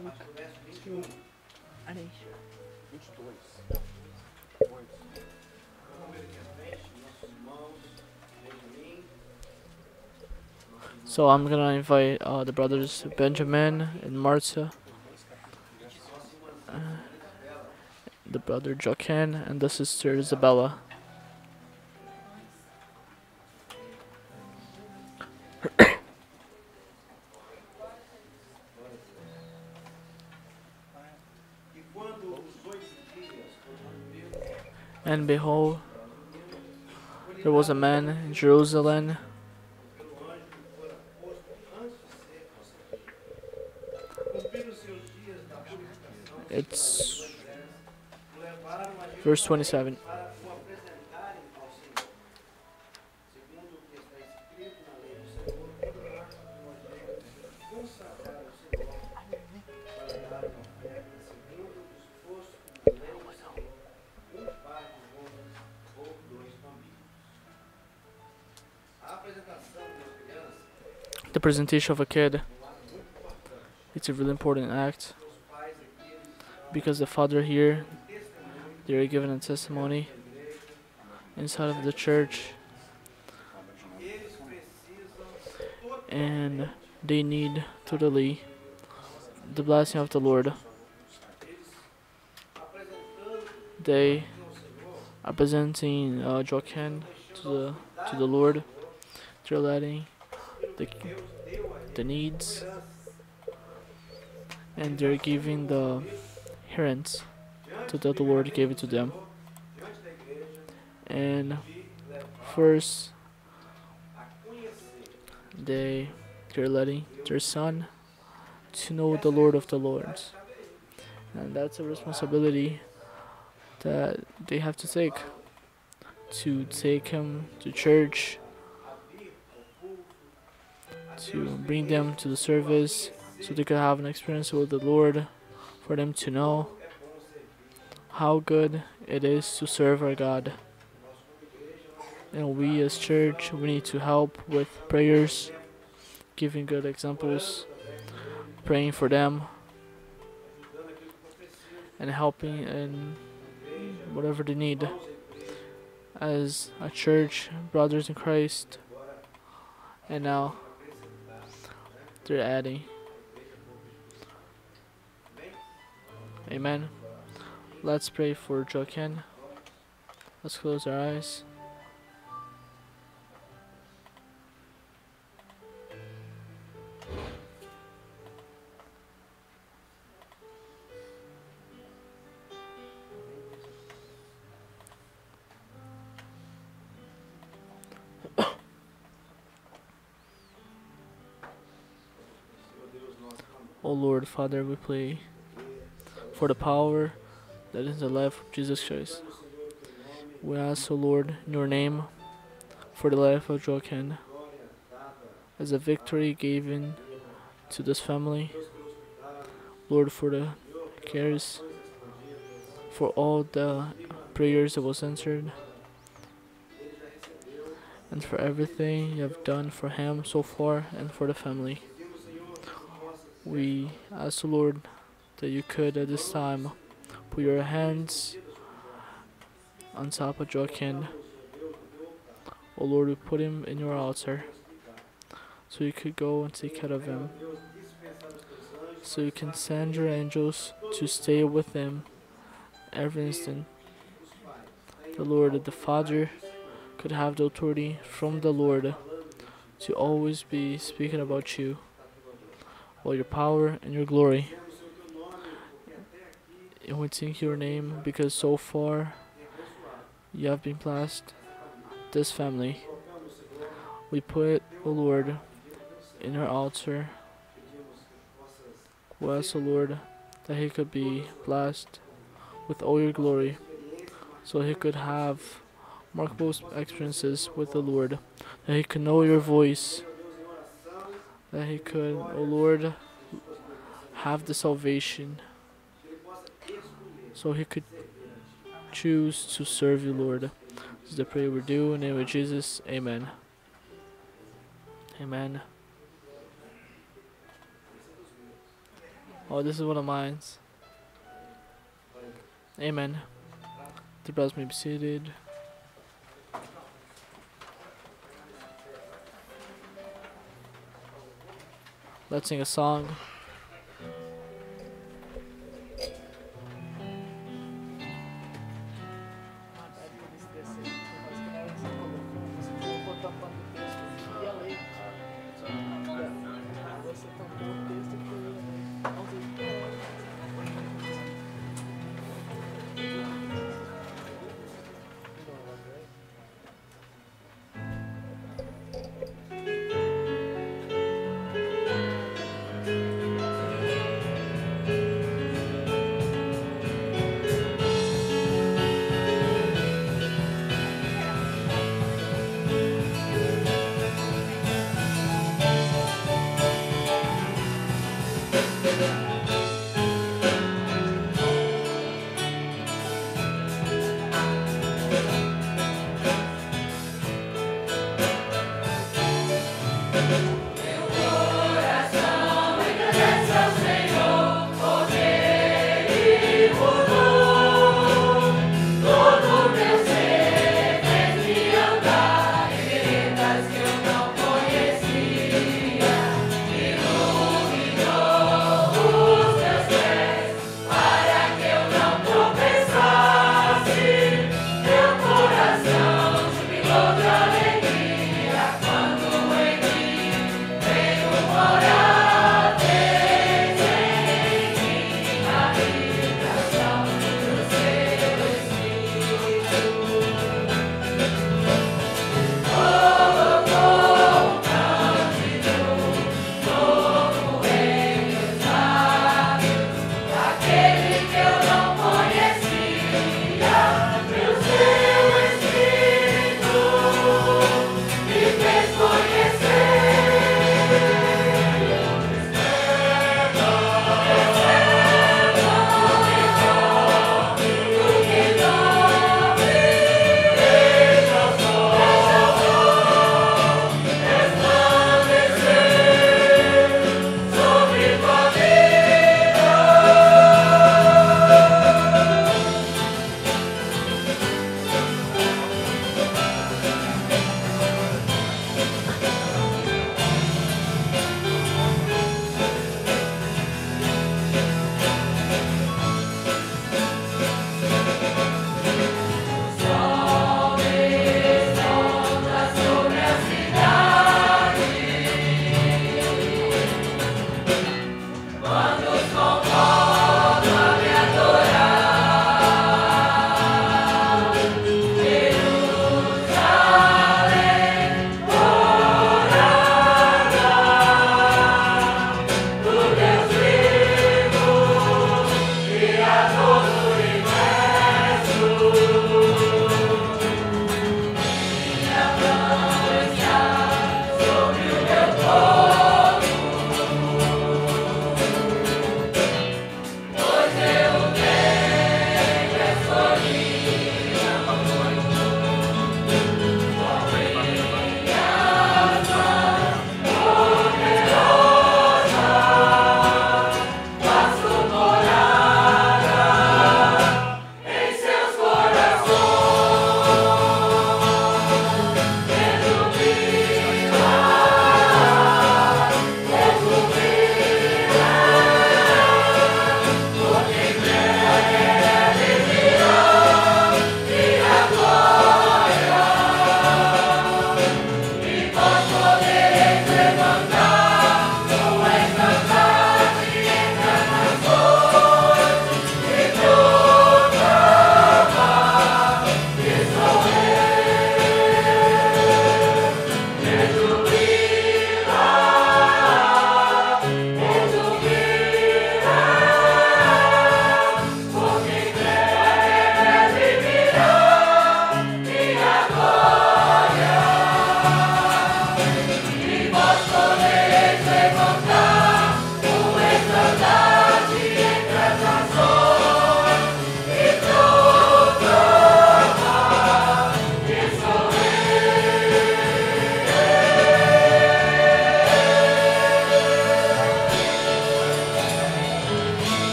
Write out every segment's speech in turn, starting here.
Areia. 22. So I'm gonna invite uh, the brothers Benjamin and Marta, uh, the brother Joaquin, and the sister Isabella. And behold, there was a man in Jerusalem It's verse 27. Presentation of a kid. It's a really important act because the father here they're given a testimony inside of the church and they need totally the blessing of the Lord. They are presenting uh, Joaquin to the to the Lord. They're letting the the needs and they're giving the parents to that the Lord gave it to them. And first, they they're letting their son to know the Lord of the Lords, and that's a responsibility that they have to take. To take him to church, to bring them to the service, so they could have an experience with the Lord for them to know how good it is to serve our God. And we as church, we need to help with prayers, giving good examples, praying for them, and helping in whatever they need. As a church, brothers in Christ, and now they're adding. Amen. Let's pray for Joaquin. Let's close our eyes. Lord, Father, we pray for the power that is the life of Jesus Christ. We ask, O Lord, in your name, for the life of Joaquin, as a victory given to this family. Lord, for the cares, for all the prayers that was answered, and for everything you have done for him so far and for the family. We ask, the Lord, that you could at this time put your hands on top of Joaquin. Oh Lord, we put him in your altar so you could go and take care of him. So you can send your angels to stay with him every instant. The Lord, the Father, could have the authority from the Lord to always be speaking about you, about your power and your glory. And we thank your name because so far you have been blessed this family. We put the Lord in our altar. We ask the Lord that he could be blessed with all your glory so he could have remarkable experiences with the Lord, that he could know your voice, that he could, oh Lord, have the salvation, so he could choose to serve you, Lord. This is the prayer we do in the name of Jesus. Amen. Amen. Oh, this is one of mine. Amen. The brothers may be seated. Let's sing a song.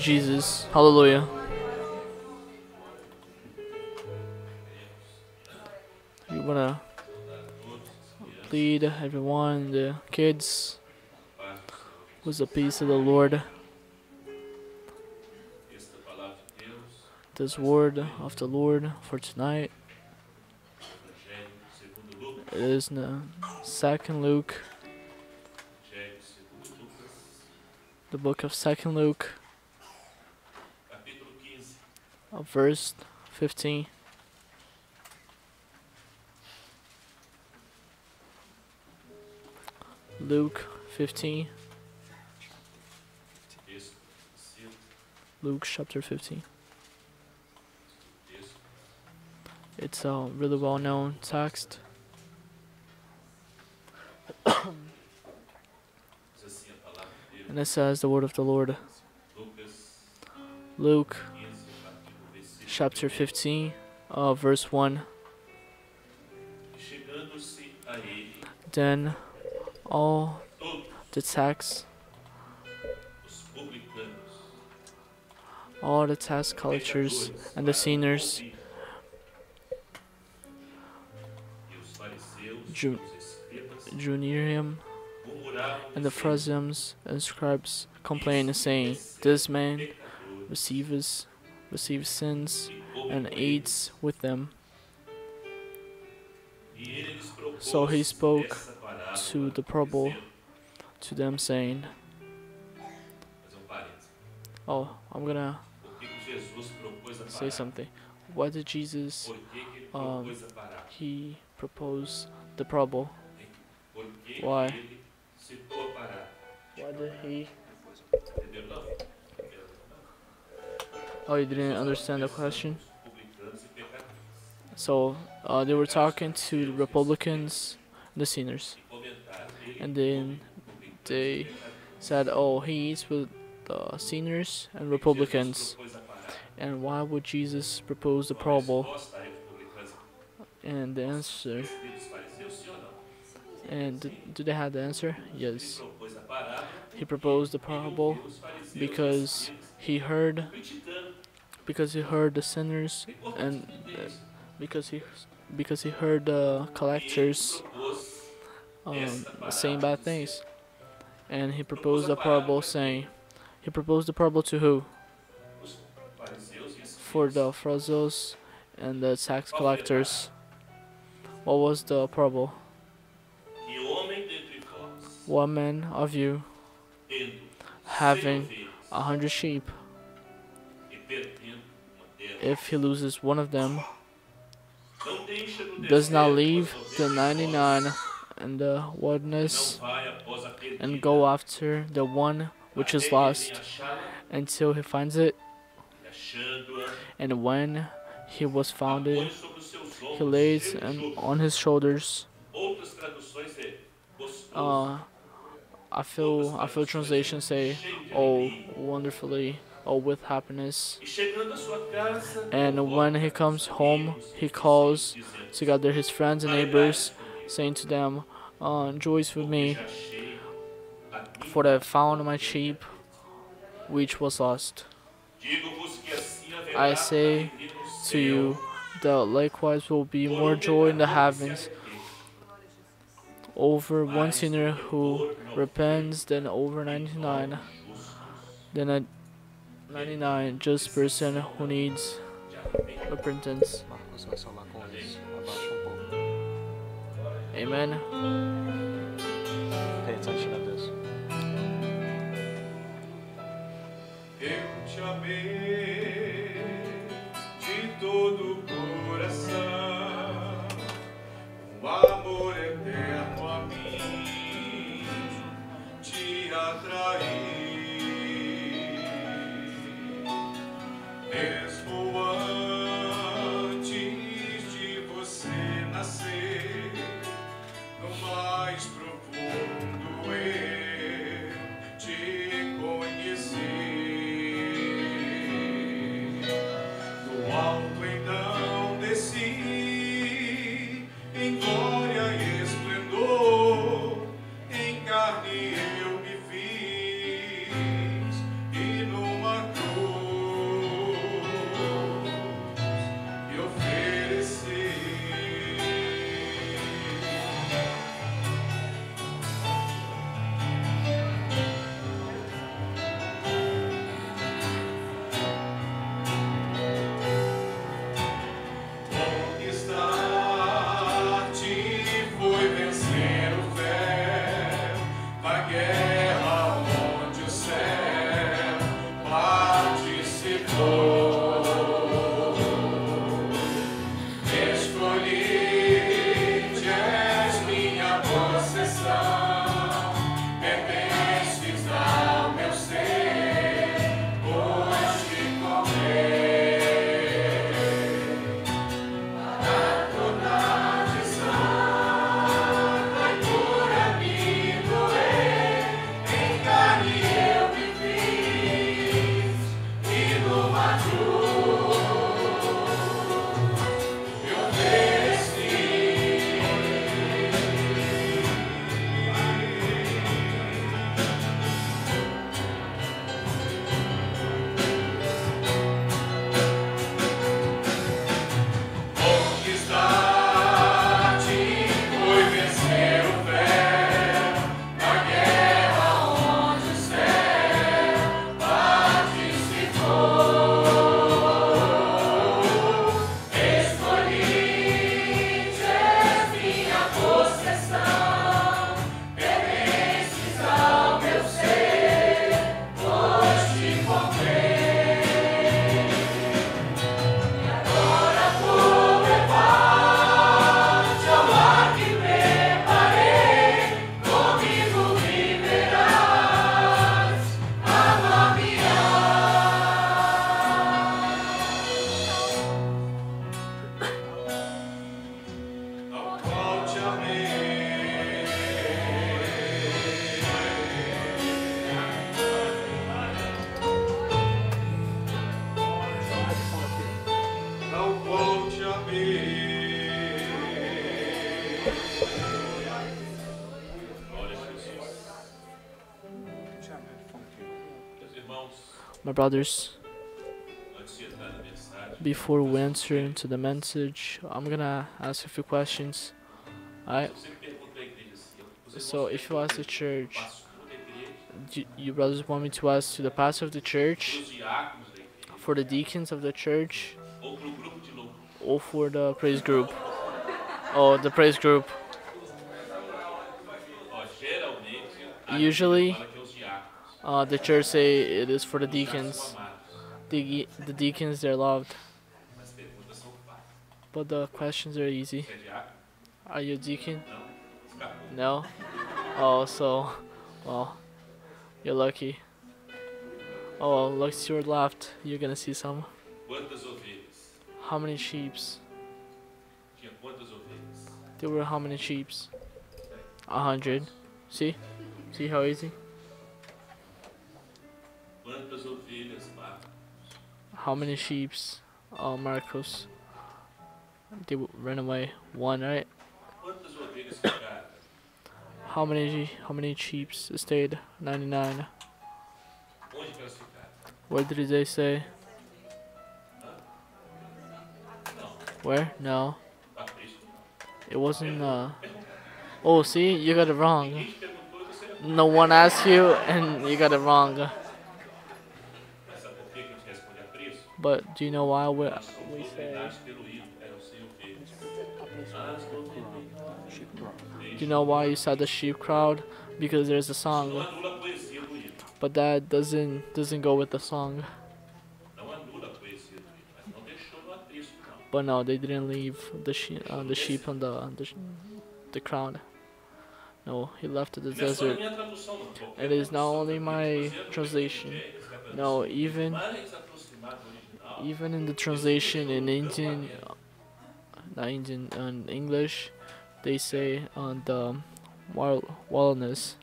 Jesus. Hallelujah. You wanna lead everyone, the kids, with the peace of the Lord. This word of the Lord for tonight it is in Second Luke, the book of Second Luke, capítulo 15, verse 15. Luke 15, Luke chapter 15. It's a really well known text. And it says the word of the Lord. Luke 15, capítulo versículo chapter 15, uh, verse 1. E chegando-se a ele, Then all the tax, all the tax collectors, and the sinners drew near him, and the Pharisees and scribes complained, saying, This man receives receives sins and aids with them. So he spoke to the parable to them, saying. Oh, I'm gonna say something. Why did Jesus um, he propose the parable? Why? Why did he? Oh, you didn't understand the question. So uh, they were talking to the Republicans, the ele and then they said, "Oh, he eats with the sinners and Republicans." And why would Jesus propose the parable? And the answer, and do they have the answer? Yes. He proposed the parable because he heard, because he heard the sinners, and because he, because he heard the collectors um, saying bad things, and he proposed a parable saying, he proposed the parable to who? For the Pharisees and the tax collectors. What was the parable? One man of you having a hundred sheep, if he loses one of them, não deixa no does not leave the ninety-nine and the não wilderness vai após a perdida, and go after the one which is até que ele lost until he finds it. And when he was found it, sobre os seus he lays and on his shoulders. Outras traduções é gostoso, Uh, I feel I feel translation say, "Oh, wonderfully, oh with happiness." And when he comes home, he calls together his friends and neighbors, saying to them, uh, "Rejoice with me, "Já achei a minha for I found my sheep, which was lost." I say To you, that likewise will be more joy in the heavens over one sinner who repents than over 99 than a 99 just person who needs de arrependimento." repentance. Marcos vai falar com eles. Abaixa um pouco. Amen. Pay attention to this. Eu My brothers, Antes de entrar na mensagem, before we enter into the message, I'm gonna ask a few questions. Alright, eu sempre pergunto à igreja assim, os irmãos so if you ask the church, do you brothers want me to ask to the pastor of the church, os diáconos da igreja, for the deacons of the church, ou para o grupo de louvor. or for the praise group? Oh, the praise group. A Usually- Uh, the church say it is for the deacons. The, the deacons, they're loved. But the questions are easy. Are you a deacon? No? Oh, so, well, you're lucky. Oh, look to your left. You're gonna see some. How many sheeps? There were how many sheeps? A hundred. See? See how easy? Quantas ovelhas, Marcos? How many sheeps? Oh, Marcos. They ran away. One, right? Quantas ovelhas ficaram? How many? How many sheeps stayed? Ninety-nine. Onde que elas ficaram? Where did they say? Where? No, it wasn't. Uh. Oh, see, you got it wrong. Quem te perguntou você No one asked you, and you got it wrong. But do you know why we we say? Do you know why you said the sheep crowd? Because there's a song, but that doesn't doesn't go with the song. But no, they didn't leave the sheep uh, the sheep on the the, sh- the crowd. No, he left the desert. It is not only my translation. No, even even in the translation in Indian, not Indian, in English, they say on the wild wilderness.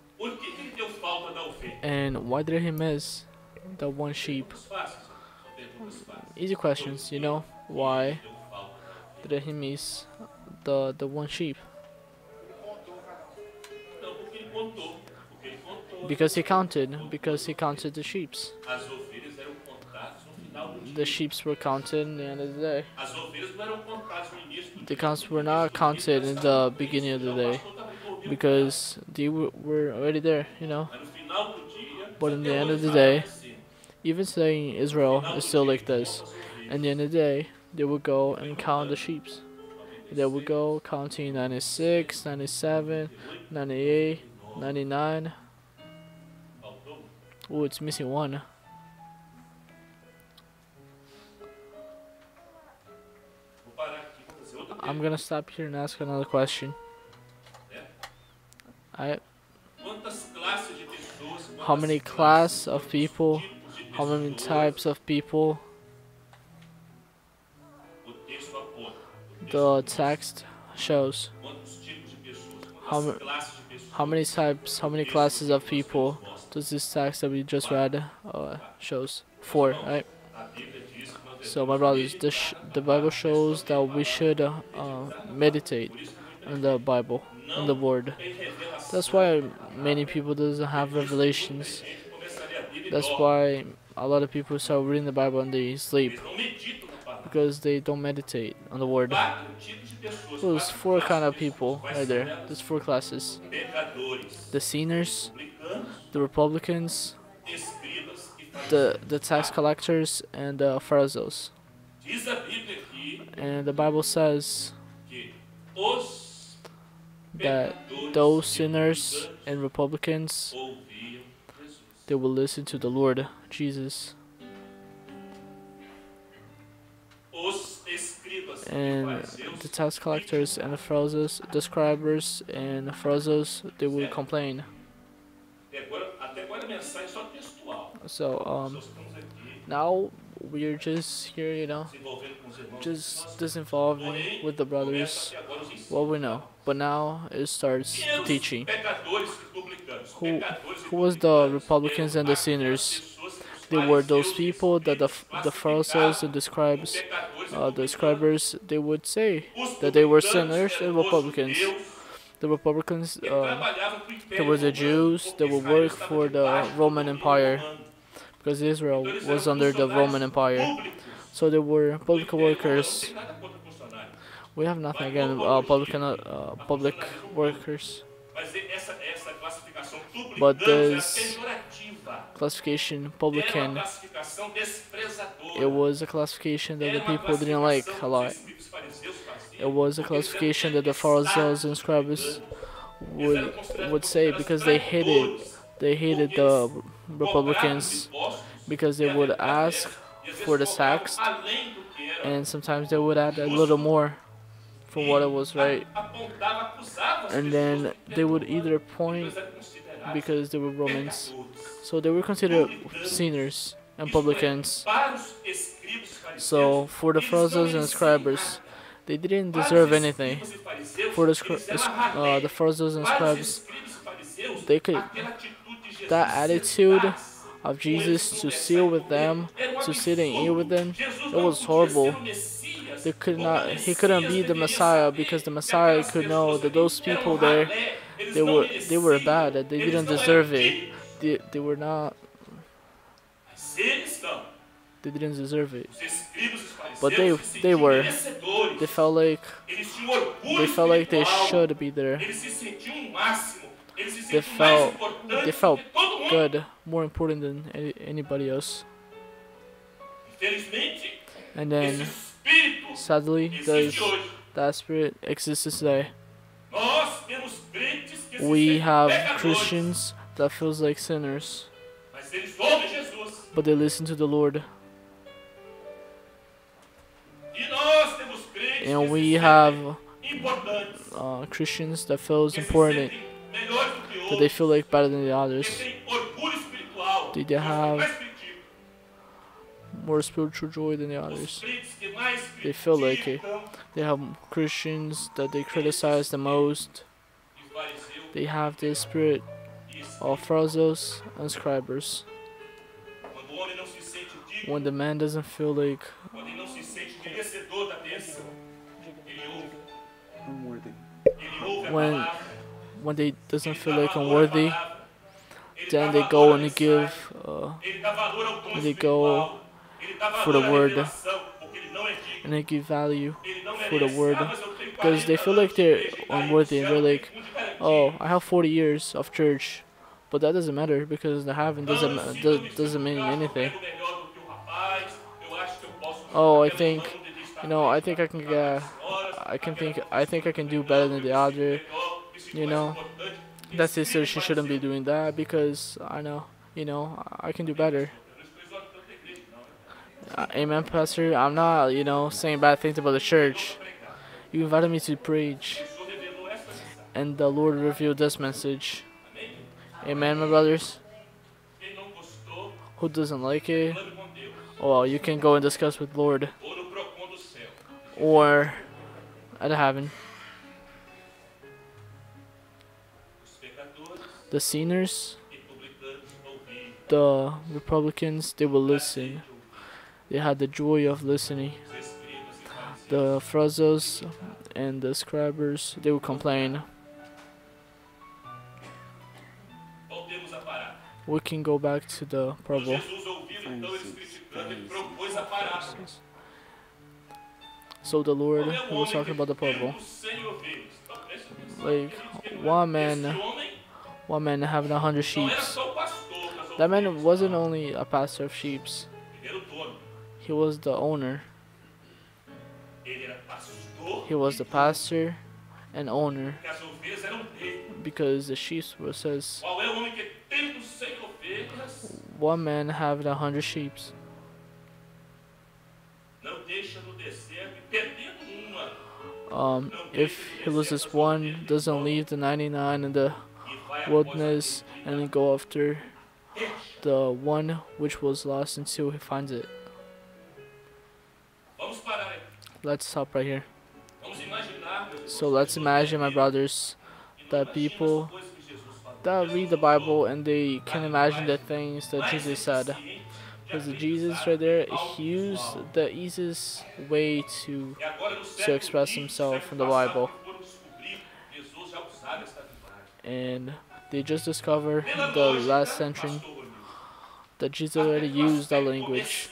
And why did he miss the one sheep? Easy questions, you know. Why did he miss the the one sheep? Because he counted. Because he counted the sheeps. The sheeps were counted in the end of the day. As ovelhas não eram contadas no início do The counts were not counted in the beginning of the day because they were, already there, you know. Mas no final do dia, But in the end of the day. Even today in Israel, it's still like this. conta as ovelhas. At the end of the day, they would go and count the sheeps. They would go counting 96, 97, 98, 99. Oh, it's missing one. I'm gonna stop here and ask another question. I, Quantas classes de pessoas, how many class of people, how many types of people O texto aponta. O texto the text shows? Quantos tipos de pessoas, How quantas ma- classes de pessoas How many types, how many classes of people does this text that we just read uh, shows? Four, right? So, my brothers, the, the Bible shows that we should uh, meditate on the Bible, on the Word. That's why many people doesn't have revelations. That's why a lot of people start reading the Bible and they sleep because they don't meditate on the Word. There's four kind of people right there. There's four classes: the sinners, the Republicans. The the tax collectors, and the Pharisees. And the Bible says that those sinners and Republicans they will listen to the Lord Jesus. And the tax collectors and the Pharisees, the and the Pharisees, they will complain. So um, now we're just here, you know, just disinvolving with the brothers what we know. But now it starts teaching. Who- who was the Republicans and the sinners? They were those people that the the Pharisees and the scribes, uh, the scribers, they would say that they were sinners and Republicans. The Republicans, uh, there were the Jews that would work for the Roman Empire. because Israel was under the Roman Empire. So they were public workers. tem nada contra funcionário. We have nothing against uh, public uh, public workers. Mas essa, essa classificação But this- Classification publican. It was a classification that the people didn't like a lot. It was a classification that the Pharisees and scribes would would say because they hated they hated the Republicans because they would ask for the tax and sometimes they would add a little more for what it was right and then they would either point because they were Romans so they were considered sinners and publicans so for the Pharisees and scribes. They didn't deserve anything. for the, uh, the Pharisees and scribes they could- aquela atitude de Jesus that attitude of Jesus to sit with them to sit and eat with them it was horrible ser o Messias, they could not he couldn't be the Messiah because the Messiah could know that those people there they were they were bad that they didn't deserve it. They, they were not Mas eles não. they didn't deserve it Os escribas os fariseus But they- they were. they felt like Eles tinham orgulho they felt like they should be there Eles se sentiam o máximo. Eles se They felt- they felt do que todo mundo. good more important than any, anybody else and then sadly does that spirit exists today Nós temos crentes que se we have Christians that feels like sinners mas eles ouvem Jesus. but they listen to the Lord and we have uh, Christians that feels que important se sentem melhores do que that they feel like better than the others. Did they have- more spiritual joy than the others? Crentes que mais They feel like it. they have Christians that they criticize the most. they have the spirit of Pharisees and scribers Quando o homem não se sente digno, when the man doesn't feel like When when they doesn't feel like palavra, ele then they go and they give uh, dom they go for the word. and they give value for the word, because they feel like they're unworthy and they're like, oh I have 40 years of church but that doesn't matter because the having doesn't doesn't mean anything Oh, I think, you know I think I can I can think I think I can do better than the other you know, that's that Esse sister she shouldn't be doing that because I know you know I can do better. Uh, amen pastor. I'm not you know saying bad things about the church. You invited me to preach and the Lord revealed this message. Amen my brothers. Who doesn't like it? Deus. well you can go and discuss with Lord or at heaven the sinners the Republicans they will listen. They had the joy of listening. The Pharisees and the scribers they will complain. We can go back to the parable so the Lord Qual é o he was talking about the tem parable cem ovelhas? Então, presta atenção. Like, Ele diz que one man- one man having a hundred sheep era só o pastor das that man wasn't only a pastor of sheep Ele era o dono. he was the owner Ele era pastor. he was the pastor and owner Porque as ovelhas eram dele. because the sheep were says Qual é o homem que tendo cem ovelhas one man having a hundred sheep um if he loses one doesn't leave the 99 in the wilderness and go after the one which was lost until he finds it let's stop right here so let's imagine my brothers that people that read the Bible and they can imagine the things that Jesus said. Because Jesus right there, he used the easiest way to to express himself in the Bible. and they just discovered the last century that Jesus already used that language.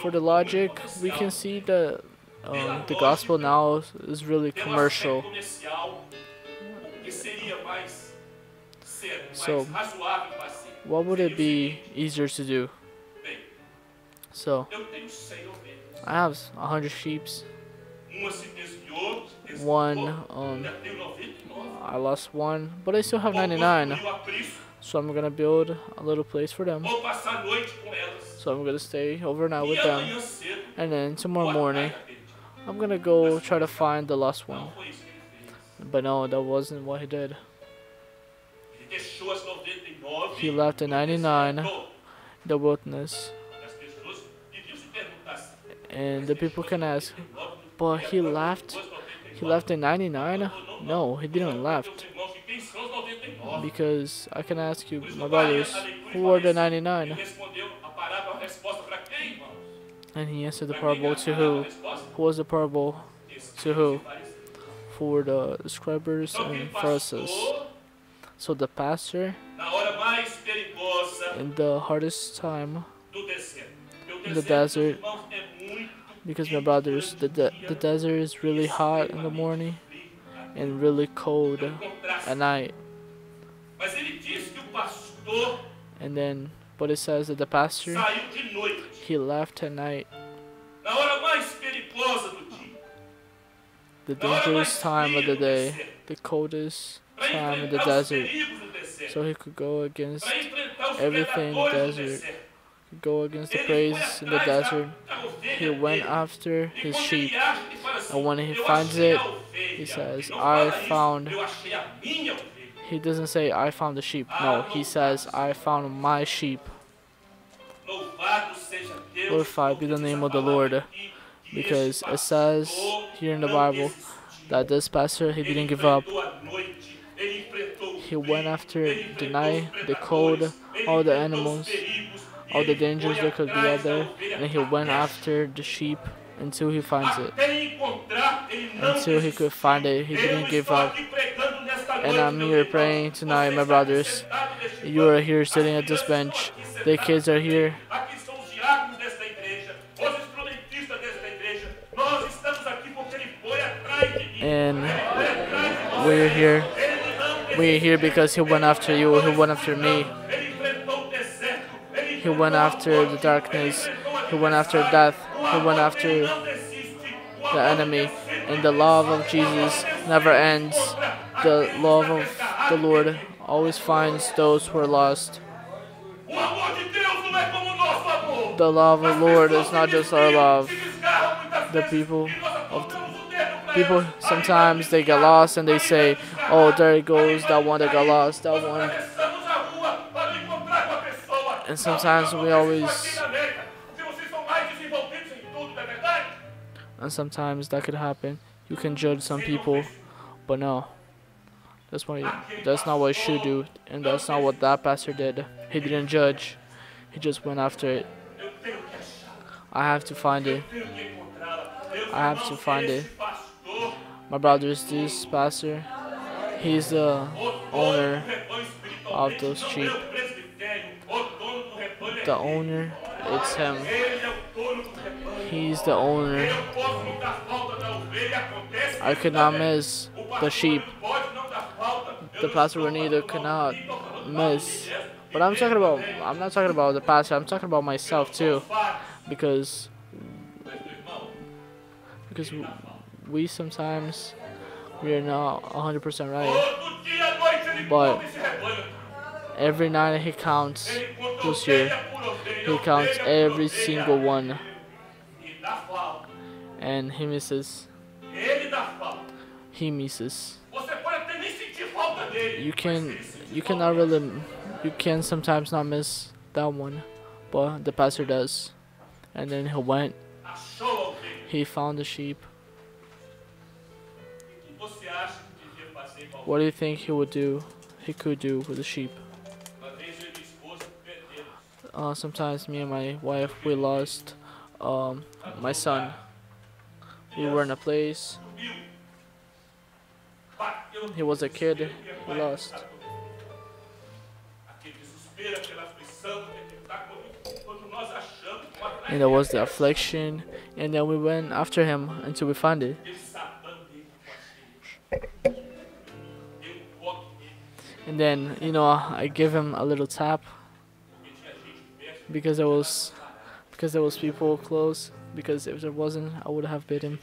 For the logic, we can see that um, the gospel now is really commercial. So, what would it be easier to do? So, I have a hundred sheeps. One, um, I lost one, but I still have 99. So I'm gonna build a little place for them. So I'm gonna stay overnight with them. And then tomorrow morning, I'm gonna go try to find the lost one. But no, that wasn't what he did. He left the 99 the wilderness. And the people can ask, but he left, he left the 99? No, he didn't left. Because I can ask you, my brothers, who were the 99? And he answered the parable to who? Who was the parable to who? For the scribes and Pharisees. So the pastor, in the hardest time, in the desert, because my brothers, the, de the desert is really hot in the morning and really cold at night. And then, but it says that the pastor, he left at night. The dangerous time of the day, the coldest time in the desert. So he could go against everything in the desert. Go against the praise in the desert. He went after his sheep. And when he finds it, he says, I found. He doesn't say, I found the sheep. No, he says, I found my sheep. Glorified be the name of the Lord. Because it says here in the Bible that this pastor, he didn't give up. He went after the night, the cold, all the animals, all the dangers that could be out there, and he went after the sheep until he finds it. Until he could find it, he didn't give up. And I'm here praying tonight, my brothers. You are here sitting at this bench. The kids are here. And we're here. We're here because he went after you, he went after me. He went after the darkness. He went after death. He went after the enemy. And the love of Jesus never ends. The love of the Lord always finds those who are lost. The love of the Lord is not just our love. The people of people sometimes they get lost and they say, "Oh, there he goes that one that got lost. That one." And sometimes we always and sometimes that could happen. You can judge some people, but no. That's what he, that's not what you should do, and that's not what that pastor did. He didn't judge. He just went after it. I have to find it. I have to find it. My brother is this pastor. He's the owner of those sheep. The owner, it's him. He's the owner. I could not miss the sheep. The pastor Renita could not miss. But I'm talking about, I'm not talking about the pastor, I'm talking about myself too. Because, because we sometimes, we are not 100% right. But every night he counts this year. He counts every single one. And he misses. He misses. You can, you cannot really, you can sometimes not miss that one, but the pastor does. And then he went, he found the sheep. What do you think he would do, he could do with the sheep? Uh, sometimes me and my wife, we lost um, my son. We were in a place. He was a kid. Lost. And there was the affliction, and then we went after him until we found it. And then, you know, I give him a little tap because there was because there was people close. Because if there wasn't, I would have bit him.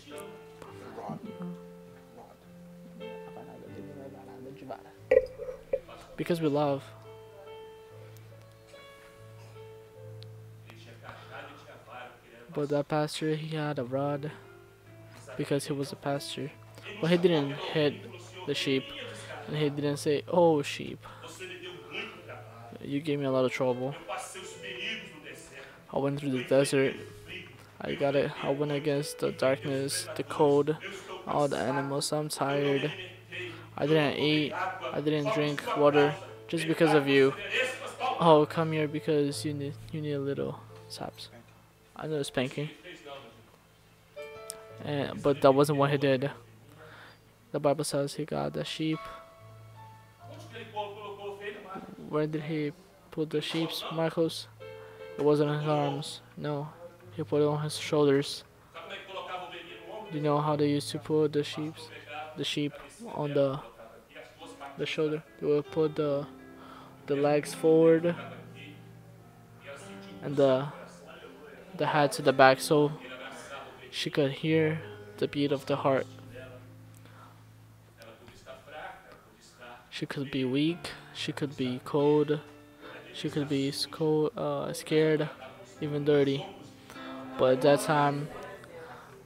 Because we love. But that pastor, he had a rod because he was a pastor. But he didn't hit the sheep. And he didn't say, Oh, sheep, you gave me a lot of trouble. I went through the desert. I got it. I went against the darkness, the cold, all the animals. I'm tired. I didn't eat. I didn't drink water just because of you. Oh, come here because you need you need a little saps. I know spanking. And, but that wasn't what he did. The Bible says he got the sheep. Where did he put the sheep, Marcos? It wasn't in his arms. No, he put it on his shoulders. Do you know how they used to put the sheep, the sheep on the the shoulder? They would put the the legs forward and the the head to the back so she could hear the beat of the heart. She could be weak. She could be cold. She could be sco- uh, scared, even dirty. But at that time,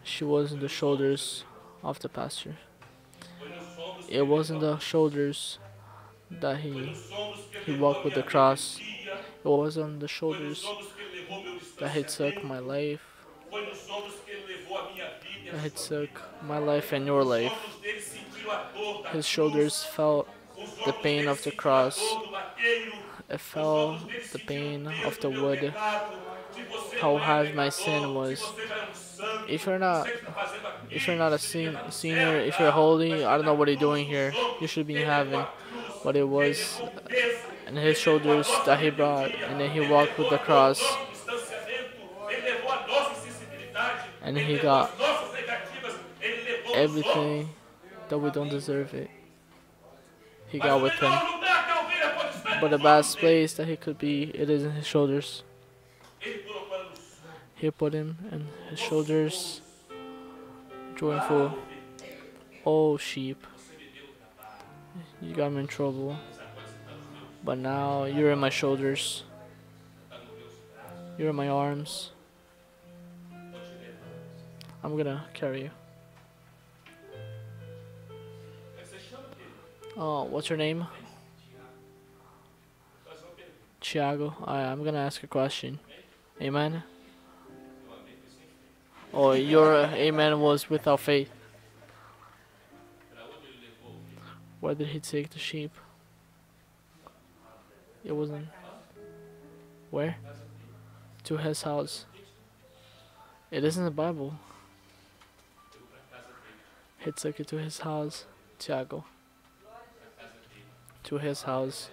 she was in the shoulders of the pastor. It wasn't the shoulders that he he walked with the cross. It was on the shoulders that he took my life. That he took my life and your life. His shoulders felt the pain of the cross. It felt the pain of the wood. How hard my sin was. If you're not if you're not a sen- senior, if you're holy, I don't know what you're doing here. You should be in heaven. But it was in his shoulders that he brought, and then he walked with the cross, and he got everything that we don't deserve it. He got with him. But the best place that he could be, it is in his shoulders. He put him in his shoulders, joyful. Oh, sheep, you got me in trouble. But now you're in my shoulders. You're in my arms. I'm gonna carry you. Oh, what's your name? Thiago. Alright, I'm gonna ask a question. Amen. Oh, your amen was without faith. Where did he take the sheep? It wasn't. Where? To his house. It isn't the Bible. He took it to his house, Tiago. To his house.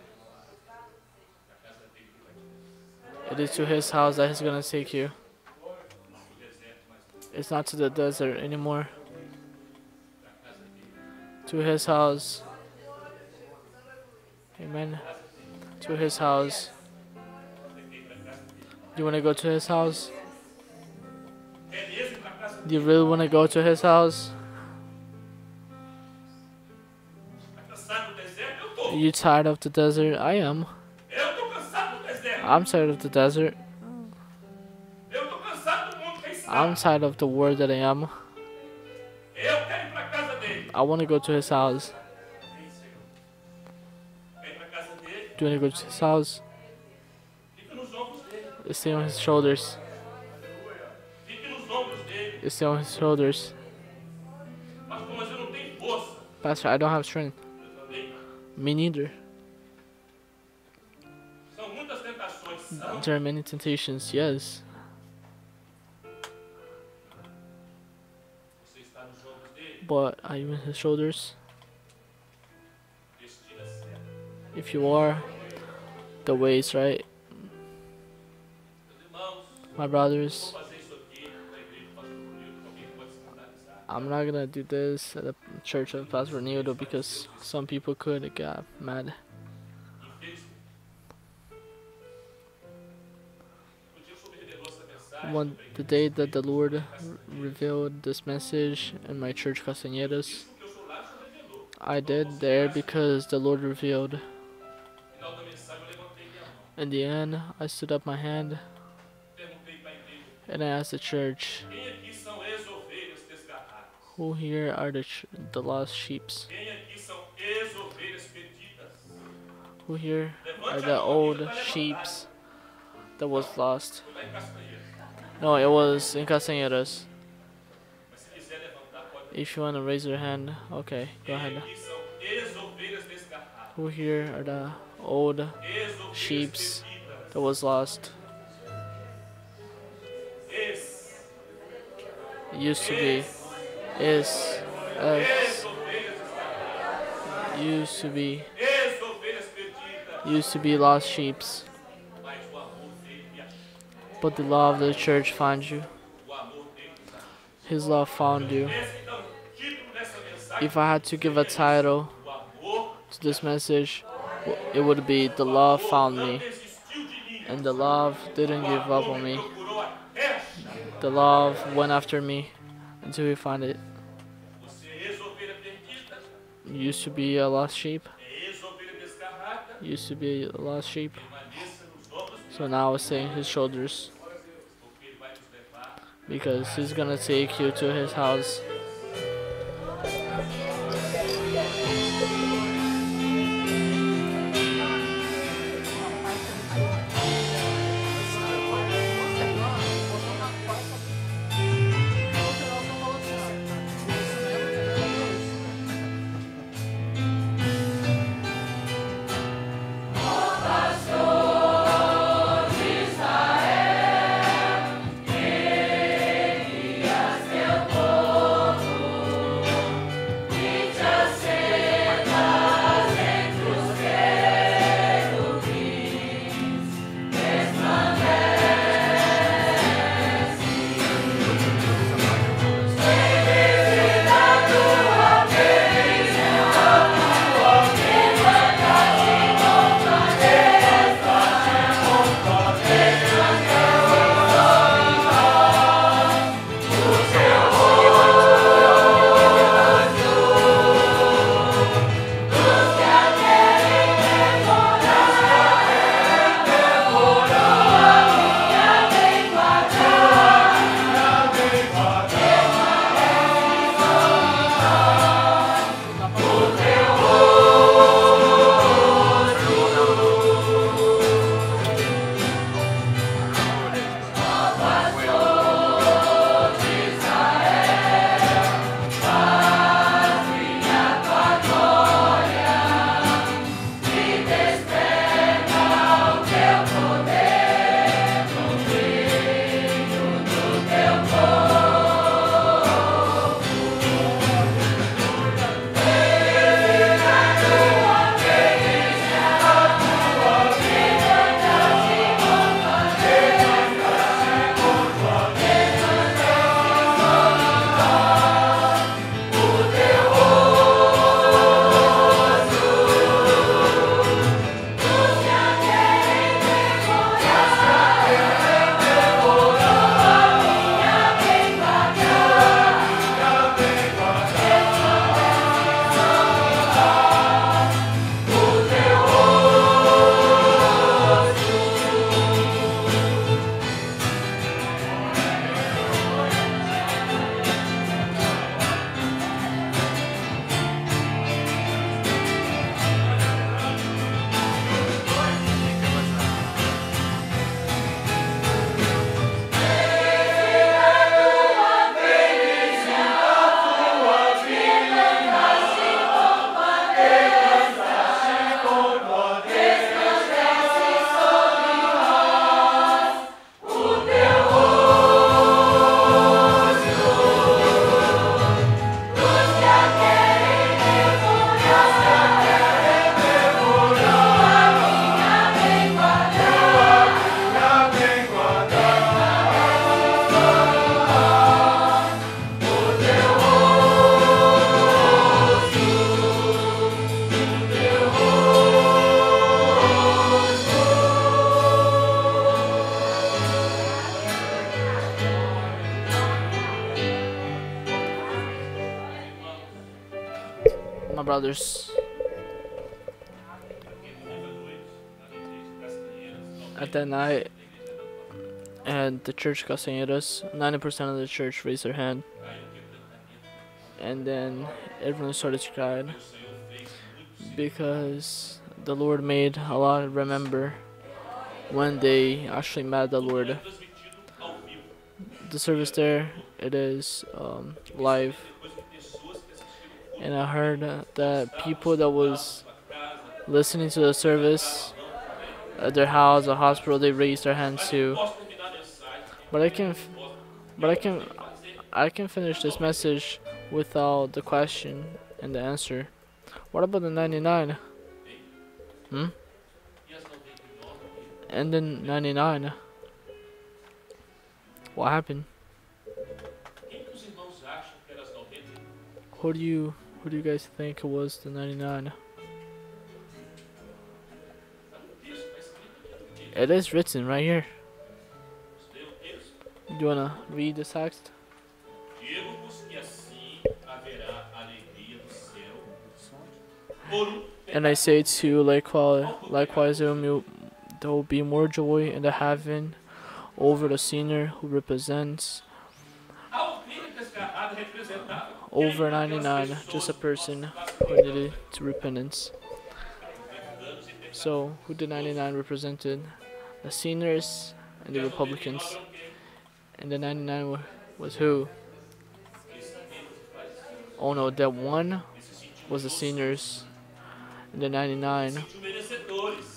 It is to his house that he's gonna take you. It's not to the desert anymore. To his house. Amen. To his house. Do you want to go to his house? Do you really want to go to his house? You tired of the desert? I am. I'm tired of the desert. I'm tired of the world that I am. I want to go to his house. Do you want to go to his house? Stay on his shoulders. Stay on his shoulders. Pastor, I don't have strength. Me neither. São muitas tentações. São. There are many temptations, yes. Você está nos ombros dele. But are you in his shoulders? Destino é certo. If you are, the ways, right? My brothers, I'm not gonna do this at the church of Pastor Nildo because some people could get mad. One, the day that the Lord revealed this message in my church, Castanheiras. I did there because the Lord revealed. In the end, I stood up my hand and I asked the church, Who here are the, the lost sheeps? Who here are the old sheeps that was lost? No, it was in pode. If you want to raise your hand, okay, go ahead. Who here are the old Sheeps. that was lost? Used to be, is, as, used to be, used to be lost achou. But the law of the church finds you. His love found you. If I had to give a title to this message, it would be The Love Found Me. And the love didn't give up on me. The love went after me until he find it. Used to be a lost sheep. Used to be a lost sheep. So now it's saying his shoulders because he's gonna take you to his house. Brothers. At that night, and the church Castanheiras, 90% of the church raised their hand. And then everyone started to cry because the Lord made a lot remember when they actually met the Lord. The service there, it is um, live, and I heard that people that was listening to the service at their house or hospital, they raised their hands too. But I can, but I can, I can finish this message without the question and the answer. What about the 99? Hmm? And then 99. What happened? Quem que os irmãos acham que era as 90? Who do you, who do you guys think it was the 99? Isso, está escrito aqui. It is written right here. Do you wanna read the text? And I say to you, likewise, likewise there will there will be more joy in the heaven over the sinner who represents over 99, just a person who needed to repentance. So, who the 99 represented? The sinners and the Republicans. And the 99 wa- was who? Oh no, that one was the sinners. And the 99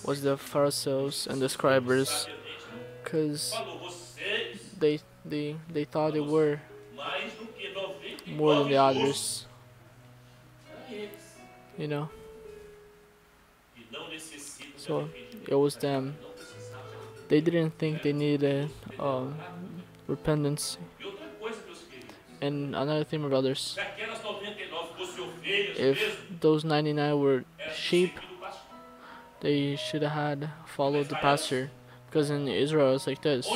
was the Pharisees and the scribes. Because they, they, they thought they were more than the others. You know? So it was them. They didn't think they needed um, repentance. And another thing, my brothers, se aquelas 99 fossem ovelhas if those 99 were sheep, they should have had followed the pastor. Because in Israel, it's like this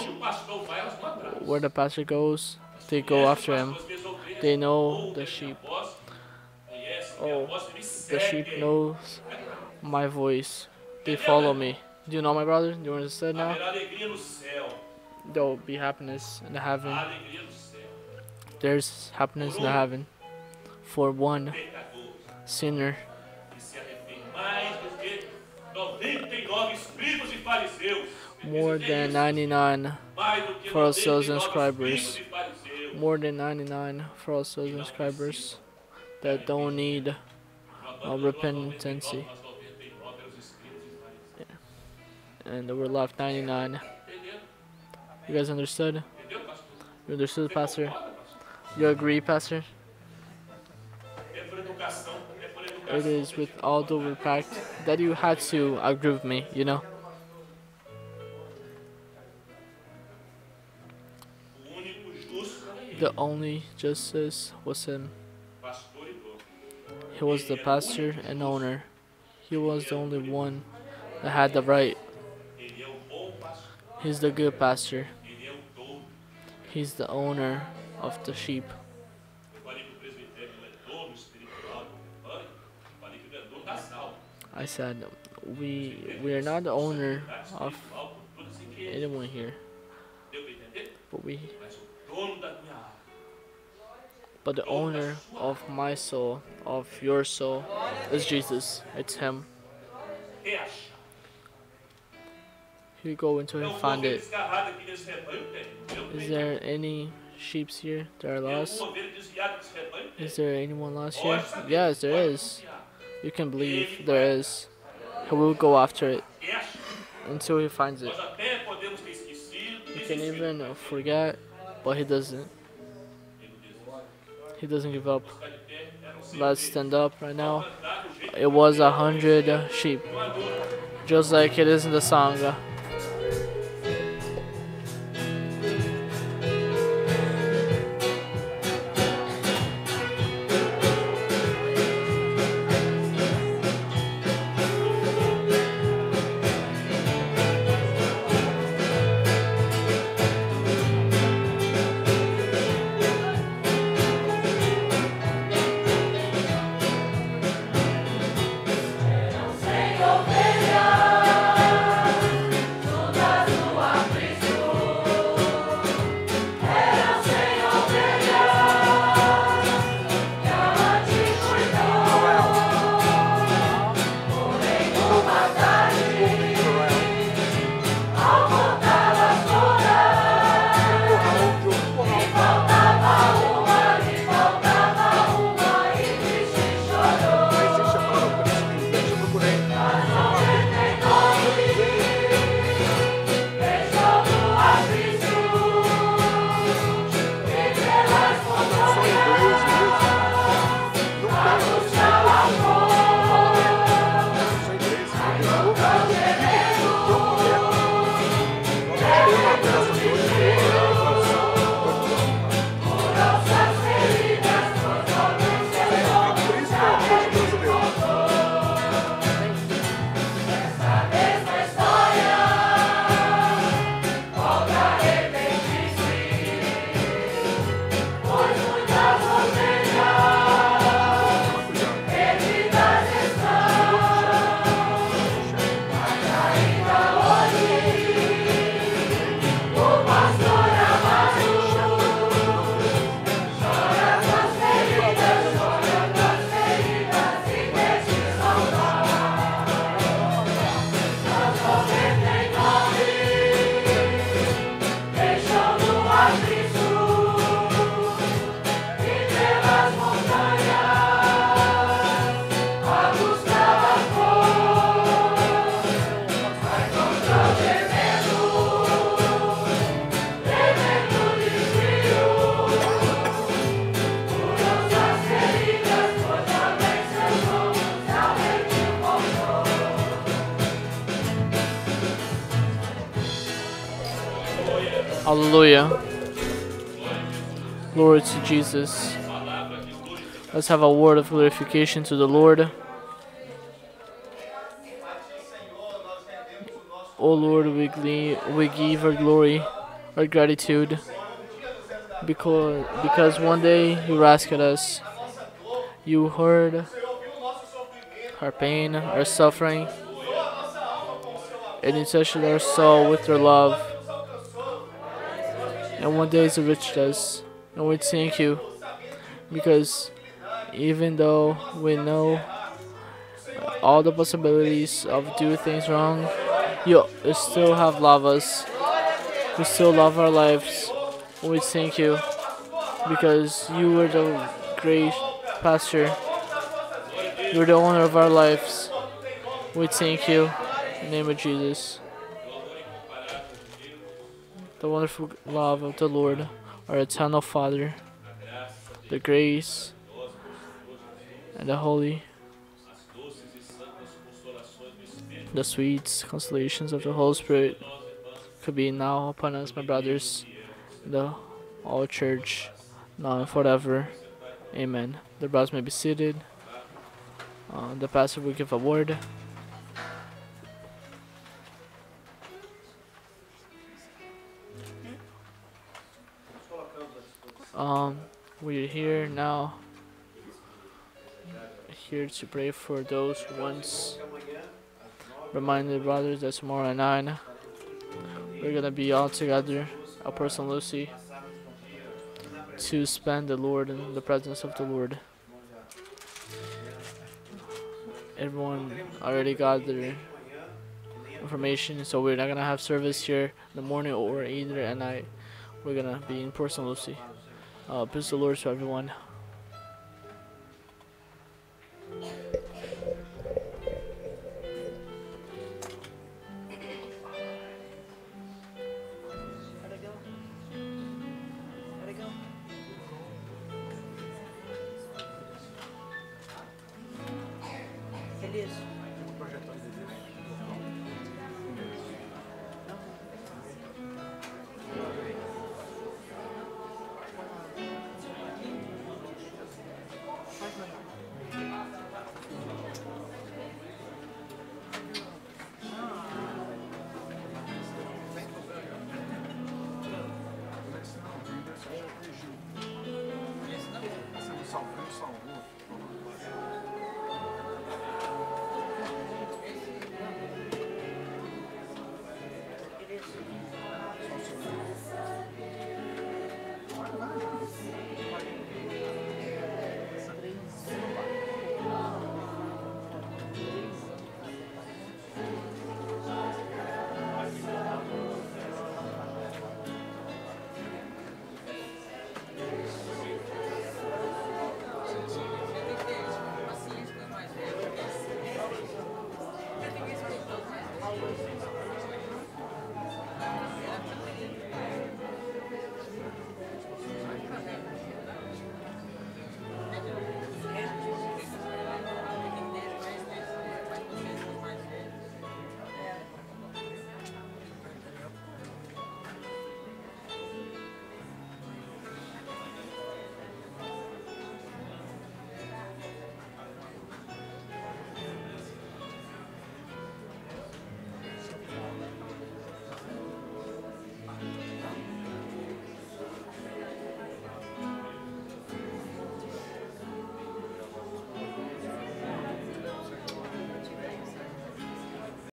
where the pastor goes, they go after him. As minhas ovelhas They know the sheep. Oh, minha voz me The sheep knows my voice. They follow me. Do you know my brother? Do you understand now? Haverá alegria no céu. There will be happiness in the heaven. Há alegria no céu. There's happiness in the heaven for one sinner que se arrepende mais do que 99 escribas fariseus. more than 99 Mais do que for ourselves and scribers. More than 99 for all subscribers that don't need uh, repentance As 99 eram os escribas fariseus. and we're left 99 you guys understood? You understood pastor? You agree pastor? It is with all due respect that you had to agree with me you know the only justice was him. He was the pastor and owner. He was the only one that had the right. He's the good pastor. He's the owner of the sheep. I said we we are not the owner of anyone here, but we but the owner of my soul, of your soul, is Jesus. It's Him. You go into and find it. Is there any sheeps here that are lost? Is there anyone lost here? Yes, there is. You can believe there is. He will go after it until he finds it. He can even forget, but he doesn't. He doesn't give up. Let's stand up right now. It was a hundred sheep, just like it is in the song. Glory to Jesus. Let's have a word of glorification to the Lord. O Lord, we, we give our glory, our gratitude, because, because one day you rescued us. You heard our pain, our suffering, and you touched our soul with your love. And one day you reached us, and we thank you, because even though we know all the possibilities of doing things wrong, you still have loved us. We still love our lives. We thank you because you were the great pastor. You're the owner of our lives. We thank you in the name of Jesus. The wonderful love of the Lord, our eternal Father, the grace and the holy the sweet consolations of the Holy Spirit could be now upon us, my brothers, the all church, now and forever. Amen. The brothers may be seated. Uh, the pastor will give a word. Um, we're here now, here to pray for those who once Remind the brothers that tomorrow at 9 we're gonna be all together at Port St. Lucie to spend the Lord in the presence of the Lord. Everyone already got their information, so we're not gonna have service here in the morning or either at night. We're gonna be in Port St. Lucie. Uh, peace the Lord to everyone.